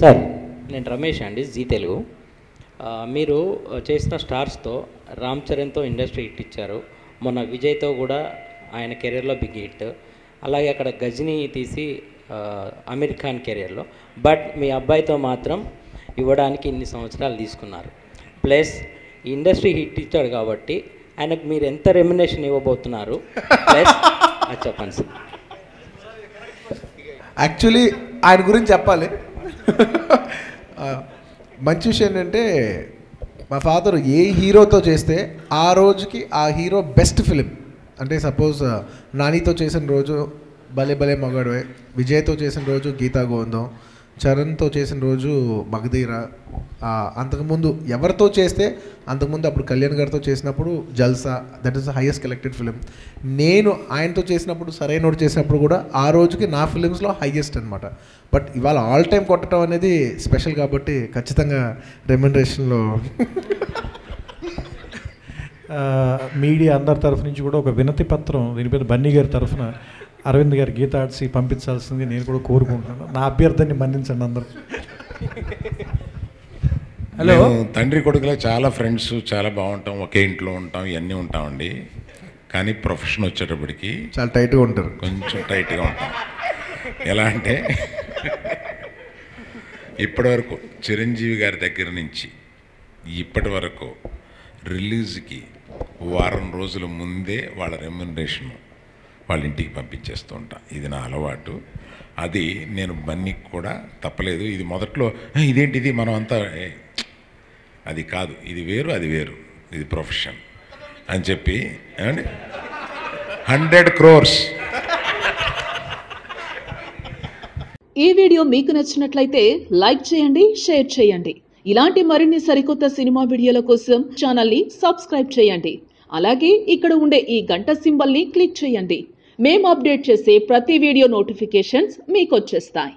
Sir. నేను రమేష్ అండి G Telugu. మీరు చేసిన స్టార్స్తో రామ్ చరణ్తో ఇండస్ట్రీ హిట్ ఇచ్చారు. మొన్న విజయ్తో కూడా ఆయన కెరీర్లో బిగ్ హిట్. అలాగే అక్కడ గజనీ తీసి అమీర్ ఖాన్ కెరీర్లో. బట్ మీ అబ్బాయితో మాత్రం ఇవ్వడానికి ఇన్ని సంవత్సరాలు తీసుకున్నారు. ప్లస్ ఇండస్ట్రీ హిట్ ఇచ్చాడు కాబట్టి ఆయనకు మీరు ఎంత రెమ్యునేషన్ ఇవ్వబోతున్నారు? ప్లస్ అది చెప్పండి సార్. యాక్చువల్లీ ఆయన గురించి చెప్పాలి. మంచి విషయం ఏంటంటే మా ఫాదర్ ఏ హీరోతో చేస్తే ఆ రోజుకి ఆ హీరో బెస్ట్ ఫిలిం. అంటే సపోజ్ నానితో చేసిన రోజు భలే భలే మగాడువే విజయ్తో చేసిన రోజు గీతా గోవిందం చరణ్తో చేసిన రోజు మగధీర అంతకుముందు ఎవరితో చేస్తే అంతకుముందు అప్పుడు కళ్యాణ్ గారితో చేసినప్పుడు Jalsa that is the highest collected film నేను ఆయనతో చేసినప్పుడు సరైనోడు చేసినప్పుడు కూడా ఆ రోజుకి నా ఫిలిమ్స్లో హైయెస్ట్ అనమాట బట్ ఇవాళ ఆల్ టైం కొట్టడం అనేది స్పెషల్ కాబట్టి ఖచ్చితంగా రెమ్యునరేషన్లో మీడియా అందరి తరఫు నుంచి కూడా ఒక వినతి పత్రం దీని మీద బన్నీ గారి తరఫున అరవింద్ గారి గీత పంపించాల్సింది నేను కూడా కోరుకుంటున్నాను. నా అభ్యర్థాన్ని మన్నించండి అందరూ. హలో. తండ్రి కొడుకులో చాలా ఫ్రెండ్స్ చాలా బాగుంటాం ఒకే ఇంట్లో ఉంటాం ఇవన్నీ ఉంటామండి. కానీ ప్రొఫెషన్ వచ్చేటప్పటికి చాలా టైట్గా ఉంటారు. కొంచెం టైట్గా ఉంటాం. ఎలా అంటే ఇప్పటివరకు చిరంజీవి గారి దగ్గర నుంచి ఇప్పటి వరకు రిలీజ్కి వారం రోజుల ముందే వాళ్ళ రెమ్యునరేషన్ వాళ్ళ ఇంటికి పంపించేస్తూ ఉంటా. ఇది నా అలవాటు. అది నేను బన్నీకి కూడా తప్పలేదు. ఇది మొదట్లో "ఏ, ఇదేంటిది? మనం అంతా అది కాదు ఇది వేరు అది వేరు. ఇది ప్రొఫెషన్ అని చెప్పి ఏమండి? హండ్రెడ్ క్రోర్స్ ఈ వీడియో మీకు నచ్చినట్లయితే లైక్ చేయండి షేర్ చేయండి. ఇలాంటి మరిన్ని సరికొత్త సినిమా వీడియోల కోసం ఛానల్ని సబ్స్క్రైబ్ చేయండి. అలాగే ఇక్కడ ఉండే ఈ గంట సింబల్ని క్లిక్ చేయండి. మేము అప్డేట్ చేసే ప్రతి వీడియో నోటిఫికేషన్స్ మీకు వచ్చేస్తాయి.